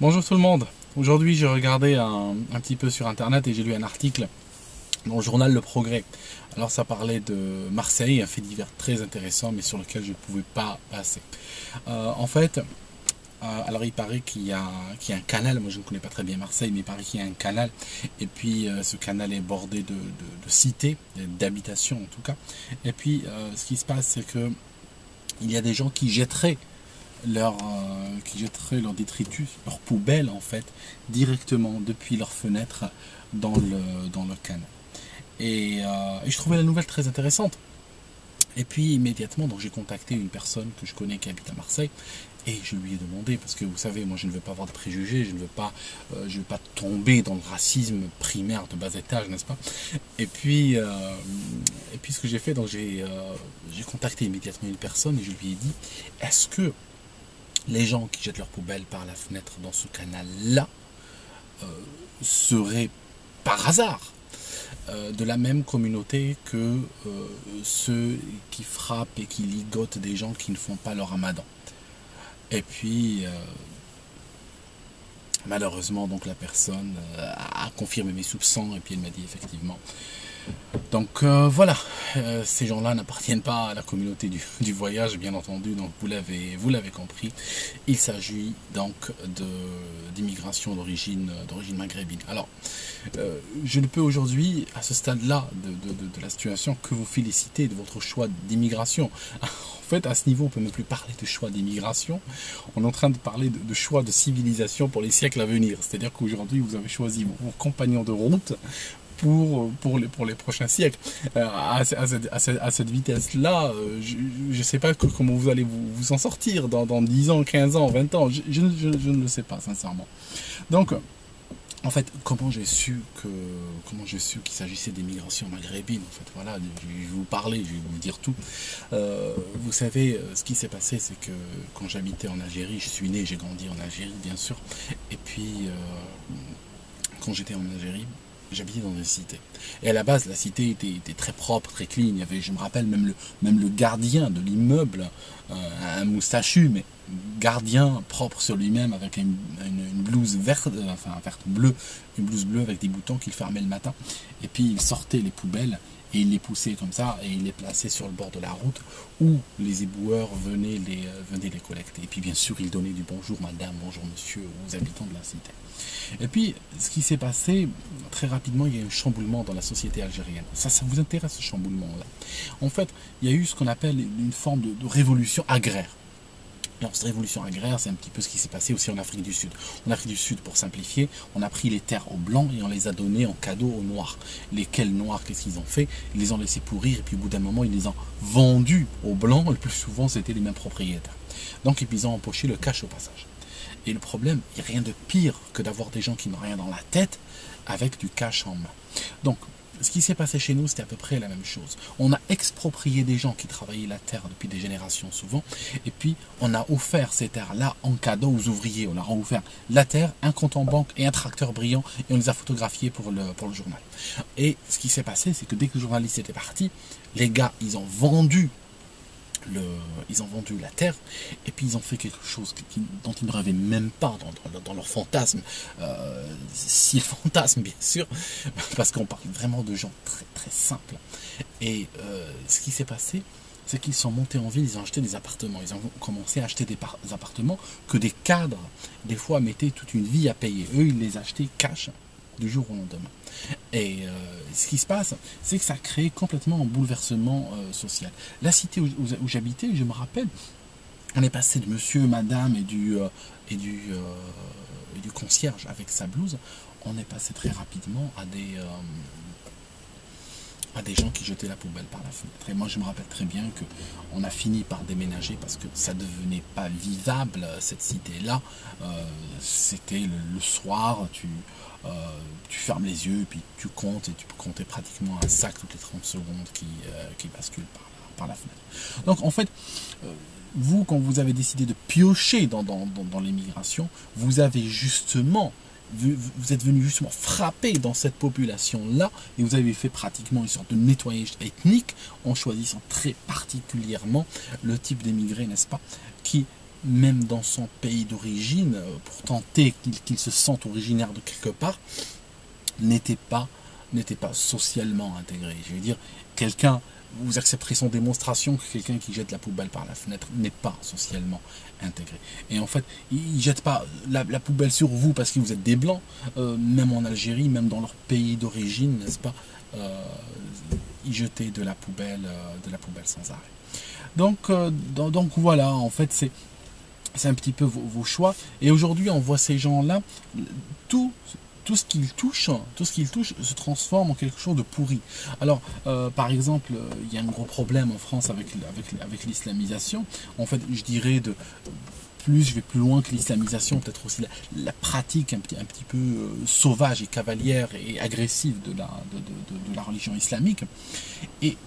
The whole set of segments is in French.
Bonjour tout le monde. Aujourd'hui, j'ai regardé un, un petit peu sur internet et j'ai lu un article dans le journal Le Progrès. Alors, ça parlait de Marseille, un fait divers très intéressant, mais sur lequel je ne pouvais pas passer. Euh, en fait, euh, alors il paraît qu'il y, y a un canal, moi je ne connais pas très bien Marseille, mais il paraît qu'il y a un canal, et puis euh, ce canal est bordé de, de, cités, d'habitations en tout cas. Et puis euh, ce qui se passe, c'est que il y a des gens qui jetteraient leur, qui détritus, leur poubelle en fait, directement depuis leur fenêtre dans le, dans le canal. Et, et je trouvais la nouvelle très intéressante. Et puis immédiatement, j'ai contacté une personne que je connais qui habite à Marseille et je lui ai demandé parce que vous savez, moi je ne veux pas avoir de préjugés, je ne veux pas, euh, veux pas tomber dans le racisme primaire de bas étage, n'est-ce pas? Et puis, euh, et puis ce que j'ai fait, donc j'ai, euh, j'ai contacté immédiatement une personne et je lui ai dit, est-ce que les gens qui jettent leurs poubelles par la fenêtre dans ce canal-là seraient par hasard de la même communauté que ceux qui frappent et qui ligotent des gens qui ne font pas leur ramadan? Et puis, euh, malheureusement, donc la personne euh, a confirmé mes soupçons et puis elle m'a dit effectivement. Donc euh, voilà, Euh, ces gens-là n'appartiennent pas à la communauté du, voyage, bien entendu. Donc vous l'avez, vous l'avez compris. Il s'agit donc d'immigration d'origine d'origine maghrébine. Alors, euh, je ne peux aujourd'hui, à ce stade-là de, la situation, que vous féliciter de votre choix d'immigration. En fait, à ce niveau, on peut même plus parler de choix d'immigration. On est en train de parler de, choix de civilisation pour les siècles à venir. C'est-à-dire qu'aujourd'hui, vous avez choisi vos compagnons de route pour, pour, les, pour les prochains siècles. Euh, à, à, cette- à cette- à cette vitesse-là, euh, je ne sais pas comment vous allez vous, vous en sortir dans, dans 10 ans, 15 ans, 20 ans. Je, je je ne- le sais pas, sincèrement. Donc, en fait, comment j'ai su que comment qu'il s'agissait des migrations maghrébines En fait, voilà, je vais vous parler, je vais vous dire tout. Euh, vous savez, ce qui s'est passé, c'est que quand j'habitais en Algérie, je suis né, j'ai grandi en Algérie, bien sûr. Et puis, quand j'étais en Algérie, j'habitais dans une cité. Et à la base, la cité était, très propre, très clean. Il y avait, je me rappelle, même le, gardien de l'immeuble, euh, un moustachu, mais gardien propre sur lui-même, avec une blouse verte, euh, enfin verte bleue, une blouse bleue avec des boutons qu'il fermait le matin. Et puis il sortait les poubelles et il les poussait comme ça et il les plaçait sur le bord de la route où les éboueurs venaient les, euh, venaient les collecter. Et puis bien sûr, il donnait du bonjour madame, bonjour monsieur aux habitants de la cité. Et puis, ce qui s'est passé, très rapidement, il y a eu un chamboulement dans la société algérienne. Ça, ça vous intéresse ce chamboulement-là? En fait, il y a eu ce qu'on appelle une forme de, révolution agraire. Alors, cette révolution agraire, c'est un petit peu ce qui s'est passé aussi en Afrique du Sud. En Afrique du Sud, pour simplifier, on a pris les terres aux blancs et on les a données en cadeau aux noirs. Lesquels noirs, qu'est-ce qu'ils ont fait? Ils les ont laissés pourrir et puis au bout d'un moment, ils les ont vendus aux blancs. Le plus souvent, c'était les mêmes propriétaires. Donc, ils ont empoché le cash au passage. Et le problème, il n'y a rien de pire que d'avoir des gens qui n'ont rien dans la tête avec du cash en main. Donc, ce qui s'est passé chez nous, c'était à peu près la même chose. On a exproprié des gens qui travaillaient la terre depuis des générations souvent, et puis on a offert ces terres-là en cadeau aux ouvriers. On a offert la terre, un compte en banque et un tracteur brillant, et on les a photographiés pour le journal. Et ce qui s'est passé, c'est que dès que le journaliste était parti, les gars, ils ont vendu ils ont vendu la terre et puis ils ont fait quelque chose dont ils ne rêvaient même pas dans, leur fantasme. Euh, si fantasme, bien sûr, parce qu'on parle vraiment de gens très très simples. Et euh, ce qui s'est passé, c'est qu'ils sont montés en ville, ils ont acheté des appartements. Ils ont commencé à acheter des, des appartements que des cadres, des fois, mettaient toute une vie à payer. Eux, ils les achetaient cash du jour au lendemain. Et euh, ce qui se passe, c'est que ça a créé complètement un bouleversement euh, social. La cité où, j'habitais, je me rappelle, on est passé de monsieur, madame et du, euh, et du, concierge avec sa blouse, on est passé très rapidement à des, à des gens qui jetaient la poubelle par la fenêtre. Et moi, je me rappelle très bien que on a fini par déménager parce que ça devenait pas vivable euh, cette cité-là. Euh, C'était le, soir, tu, euh, tu fermes les yeux puis tu comptes et tu peux pratiquement un sac toutes les 30 secondes qui, euh, bascule par la, fenêtre. Donc en fait, vous, quand vous avez décidé de piocher dans, dans, dans, dans l'immigration, vous avez justement vous êtes venu justement frapper dans cette population-là et vous avez fait pratiquement une sorte de nettoyage ethnique en choisissant très particulièrement le type d'émigré, n'est-ce pas, qui même dans son pays d'origine, euh, pour tenter qu'il se sente originaire de quelque part, n'était pas, n'était pas socialement intégré. Je veux dire, quelqu'un, vous accepterez son démonstration que quelqu'un qui jette la poubelle par la fenêtre n'est pas socialement intégré. Et en fait, il ne jette pas la, poubelle sur vous parce que vous êtes des blancs, euh, même en Algérie, même dans leur pays d'origine, n'est-ce pas euh, Ils jetaient de la poubelle, de la poubelle sans arrêt. Donc, donc voilà, en fait, c'est c'est un petit peu vos, choix. Et aujourd'hui, on voit ces gens-là, tout, tout ce qu'ils touchent, tout ce qu'ils touchent se transforme en quelque chose de pourri. Alors, euh, par exemple, il y a un gros problème en France avec, avec, l'islamisation. En fait, je dirais de plus, je vais plus loin que l'islamisation, peut-être aussi la, pratique un petit, un petit peu euh, sauvage et cavalière et agressive de la, de, de la religion islamique. Et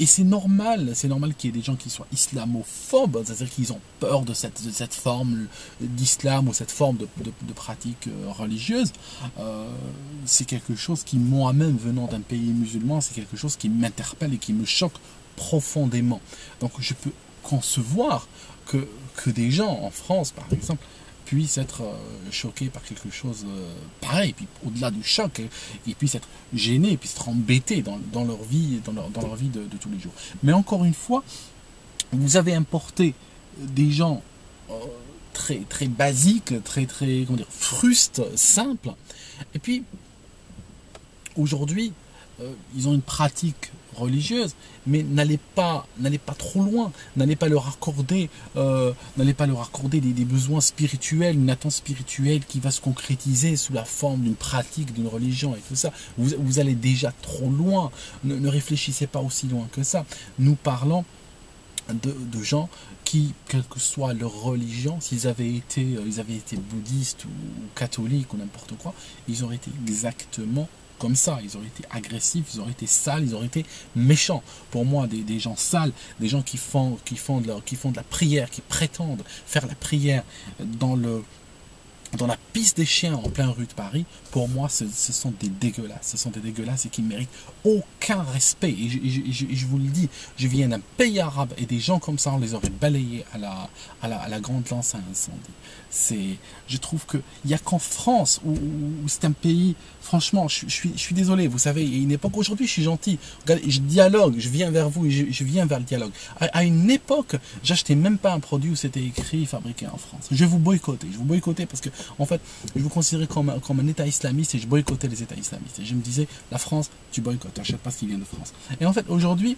et, c'est normal, c'est normal qu'il y ait des gens qui soient islamophobes, c'est-à-dire qu'ils ont peur de cette, forme d'islam ou cette forme de, pratique euh, religieuse. Euh, c'est quelque chose qui, moi-même, venant d'un pays musulman, c'est quelque chose qui m'interpelle et qui me choque profondément. Donc je peux concevoir que, que des gens en France, par exemple, puissent être euh, choqués par quelque chose euh, pareil, puis au-delà du choc, hein, ils puissent être gênés, puissent être embêtés dans, leur vie, dans dans leur vie de, tous les jours. Mais encore une fois, vous avez importé des gens euh, très, très basiques, très, très, frustes, simples, et puis aujourd'hui, ils ont une pratique religieuse, mais n'allez pas, n'allez pas trop loin, n'allez pas leur accorder, euh, n'allez pas des, besoins spirituels, une attente spirituelle qui va se concrétiser sous la forme d'une pratique, d'une religion et tout ça. Vous, allez déjà trop loin. Ne, réfléchissez pas aussi loin que ça. Nous parlons de, gens qui, quelle que soit leur religion, s'ils avaient été, euh, ils avaient été bouddhistes ou catholiques ou n'importe quoi, ils auraient été exactement comme ça. Ils auraient été agressifs, ils auraient été sales, ils auraient été méchants. Pour moi, des, gens sales, des gens qui font, qui, font de la prière, qui prétendent faire la prière dans le, dans la piste des chiens en plein rue de Paris, pour moi, ce, sont des dégueulasses. Ce sont des dégueulasses et qui méritent aucun respect. Et je, vous le dis, je viens d'un pays arabe et des gens comme ça, on les aurait balayés à la, à la, grande lance à incendie. C'est, je trouve qu'il n'y a qu'en France où, c'est un pays, franchement, je, suis, je suis désolé, vous savez, il y a une époque, aujourd'hui je suis gentil, je dialogue, je viens vers vous et je, viens vers le dialogue. À, une époque, j'achetais même pas un produit où c'était écrit fabriqué en France. Je vous boycotter, je vous boycotter parce que en fait, je vous considérais comme, comme un État islamiste et je boycottais les États islamistes. Et je me disais, la France, tu boycottes, n'achètes pas ce qui vient de France. Et en fait, aujourd'hui,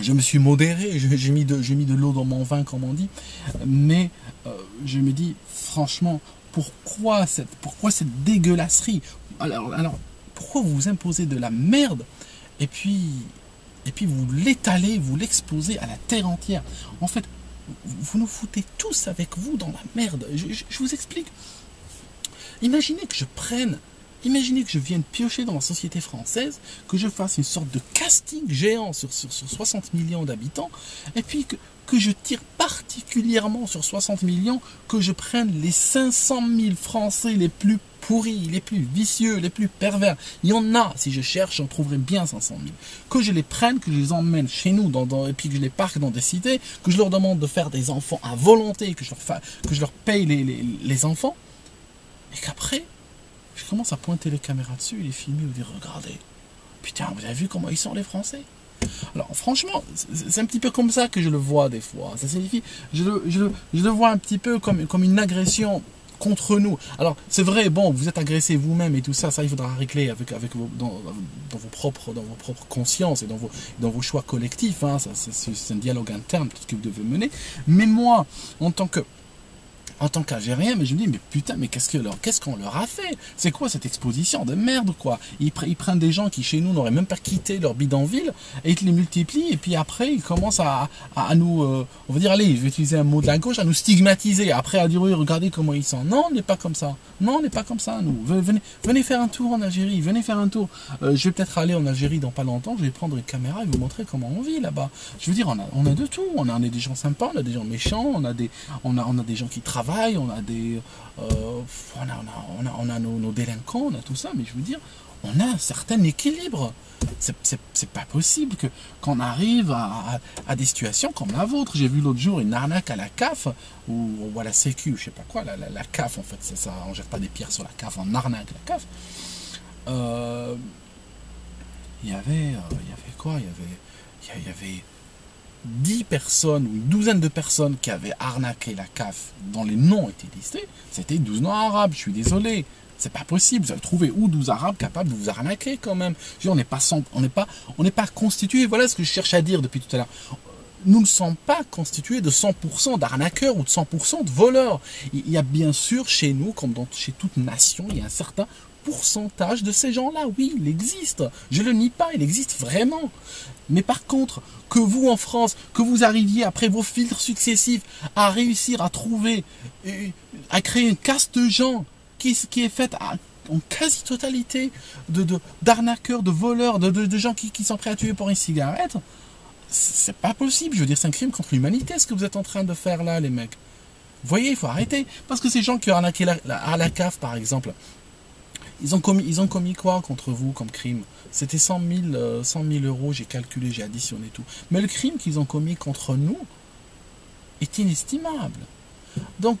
je me suis modéré, j'ai mis de, de l'eau dans mon vin, comme on dit, mais euh, je me dis, franchement, pourquoi cette, pourquoi cette dégueulasserie? Alors, alors, pourquoi vous vous imposez de la merde et puis, et puis vous l'étalez, vous l'exposez à la terre entière? En fait, vous nous foutez tous avec vous dans la merde. Je, vous explique. Imaginez que je prenne, imaginez que je vienne piocher dans la société française, que je fasse une sorte de casting géant sur, sur, 60 millions d'habitants, et puis que, que je tire particulièrement sur 60 millions, que je prenne les 500 000 Français les plus pourris, les plus vicieux, les plus pervers. Il y en a, si je cherche, j'en trouverai bien 500 000. Que je les prenne, que je les emmène chez nous, dans, et puis que je les parque dans des cités, que je leur demande de faire des enfants à volonté, que je leur, que je leur paye les, enfants, et qu'après, je commence à pointer les caméras dessus et les filmer ou dire regardez, putain, vous avez vu comment ils sont les Français? Alors franchement, c'est un petit peu comme ça que je le vois des fois. Ça signifie, je le, je je le vois un petit peu comme, comme une agression contre nous. Alors, c'est vrai, bon, vous êtes agressé vous-même et tout ça, ça, il faudra régler avec, avec vos, dans, vos propres, dans vos propres consciences et dans vos, dans vos choix collectifs. Hein, c'est un dialogue interne que vous devez mener. Mais moi, en tant que en tant qu'Algérien, mais je me dis, mais putain, mais qu'est-ce qu'est-ce qu'on leur a fait? C'est quoi cette exposition de merde, quoi? Ils, prennent des gens qui, chez nous, n'auraient même pas quitté leur bidonville, et ils les multiplient, et puis après, ils commencent à, nous, euh, on va dire, allez, je vais utiliser un mot de la gauche, à nous stigmatiser, après à dire, oui, regardez comment ils sont. Non, on n'est pas comme ça. Non, on n'est pas comme ça, nous. Venez, faire un tour en Algérie, venez faire un tour. Euh, je vais peut-être aller en Algérie dans pas longtemps, je vais prendre une caméra et vous montrer comment on vit là-bas. Je veux dire, on a, on a de tout. On a, on a des gens sympas, on a des gens méchants, on a des, on a, on a des gens qui travaillent on a des, euh, on a, on a, on nos, délinquants, on a tout ça, mais je veux dire, on a un certain équilibre. C'est pas possible que qu'on arrive à, des situations comme la vôtre. J'ai vu l'autre jour une arnaque à la CAF ou, à la Sécu, je sais pas quoi, la CAF en fait, c'est ça, on jette pas des pierres sur la CAF, on arnaque la CAF. Euh, il y avait, euh, il y avait quoi? Il y avait, il y avait 10 personnes ou une douzaine de personnes qui avaient arnaqué la CAF, dont les noms étaient listés, c'était 12 noms arabes, je suis désolé. C'est pas possible. Vous avez trouvé où 12 arabes capables de vous arnaquer quand même? Je on n'est pas, on n'est pas, on n'est pas constitué. Voilà ce que je cherche à dire depuis tout à l'heure. Nous ne sommes pas constitués de 100% d'arnaqueurs ou de 100% de voleurs. Il y a bien sûr chez nous, comme dans, chez toute nation, il y a un certain pourcentage de ces gens-là. Oui, il existe. Je ne le nie pas, il existe vraiment. Mais par contre, que vous en France, que vous arriviez après vos filtres successifs à réussir à trouver, euh, à créer une caste de gens qui, est faite en quasi-totalité de, d'arnaqueurs, de, voleurs, de, gens qui, sont prêts à tuer pour une cigarette, c'est pas possible. Je veux dire, c'est un crime contre l'humanité ce que vous êtes en train de faire là, les mecs. Vous voyez, il faut arrêter. Parce que ces gens qui ont arnaqué à la CAF, par exemple, ils ont commis, ils ont commis quoi contre vous comme crime? C'était 100 000, 100 000 euros, j'ai calculé, j'ai additionné tout. Mais le crime qu'ils ont commis contre nous est inestimable. Donc,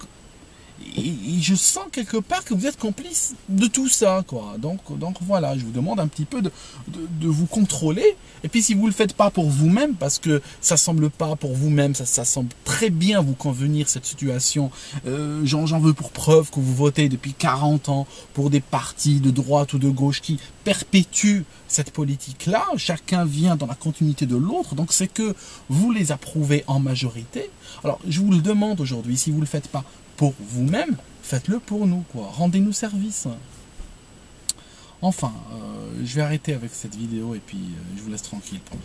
et, je sens quelque part que vous êtes complice de tout ça, quoi. Donc, donc voilà, je vous demande un petit peu de, de, vous contrôler. Et puis si vous le faites pas pour vous-même, parce que ça semble pas pour vous-même, ça, ça semble très bien vous convenir cette situation. Euh, J'en veux pour preuve que vous votez depuis 40 ans pour des partis de droite ou de gauche qui perpétuent cette politique-là. Chacun vient dans la continuité de l'autre. Donc c'est que vous les approuvez en majorité. Alors je vous le demande aujourd'hui, si vous le faites pas pour vous-même, faites-le pour nous, quoi. Rendez-nous service. Enfin, euh, je vais arrêter avec cette vidéo et puis euh, je vous laisse tranquille pour.